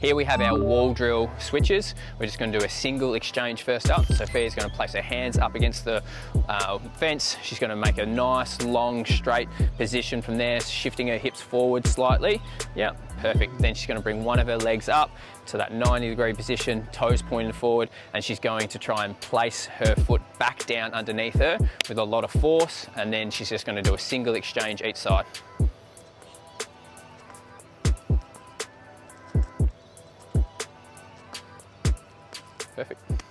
Here we have our wall drill switches. We're just gonna do a single exchange first up. Sophia's gonna place her hands up against the uh, fence. She's gonna make a nice, long, straight position from there, shifting her hips forward slightly. Yeah, perfect. Then she's gonna bring one of her legs up to that 90 degree position, toes pointed forward, and she's going to try and place her foot back down underneath her with a lot of force, and then she's just gonna do a single exchange each side. Perfect.